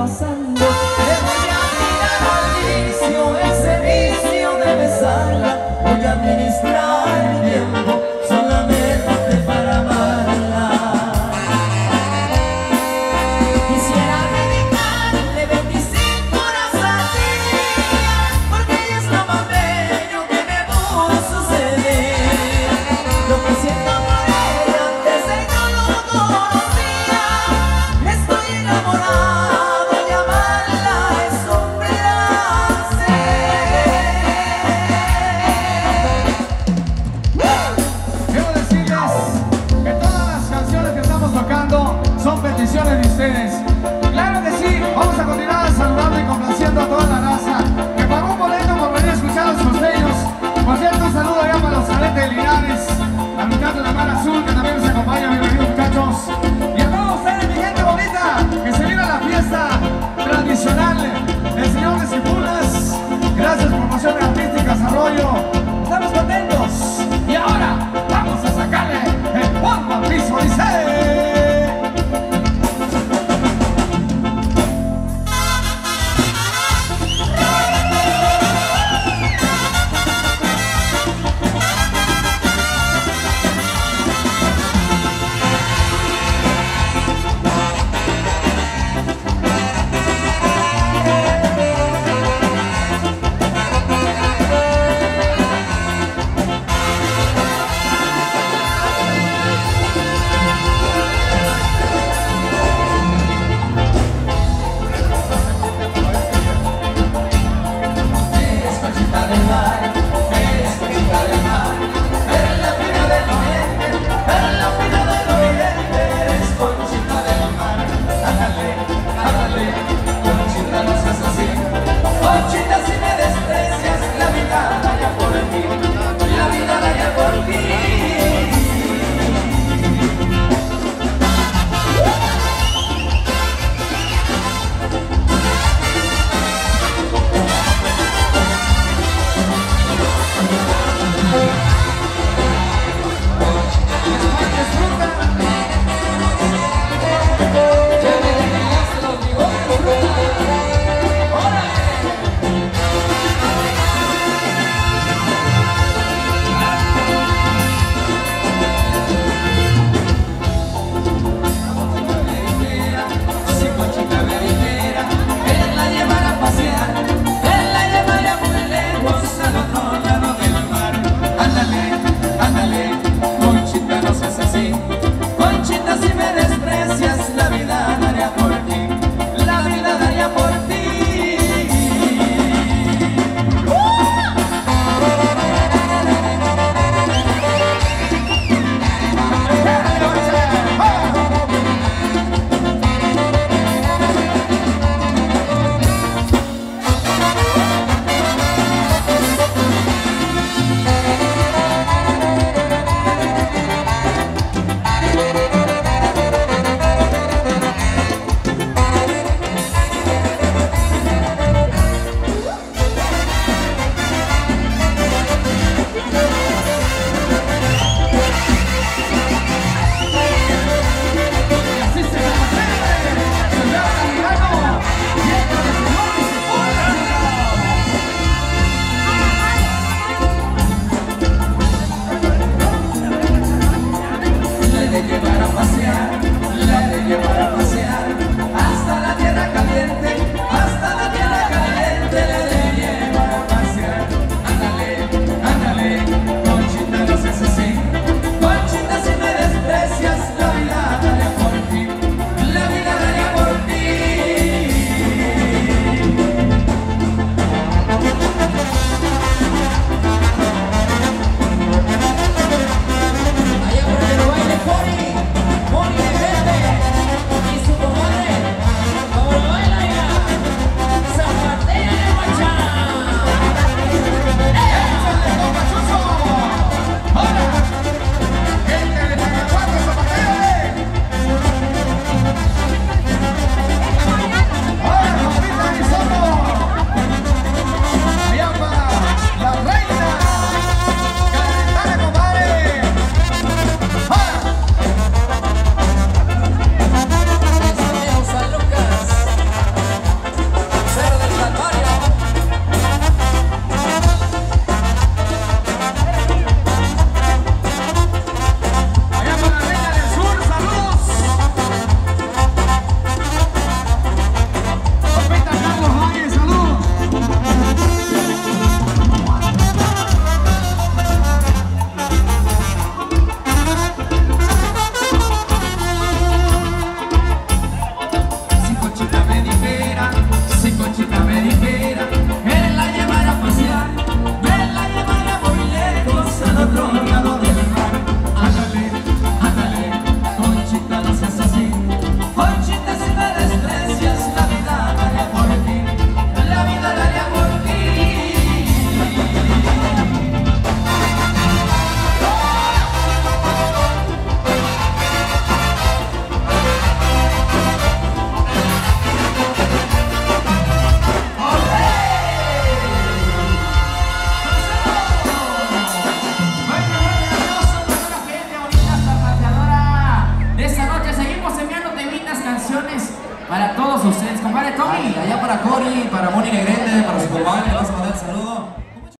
passar.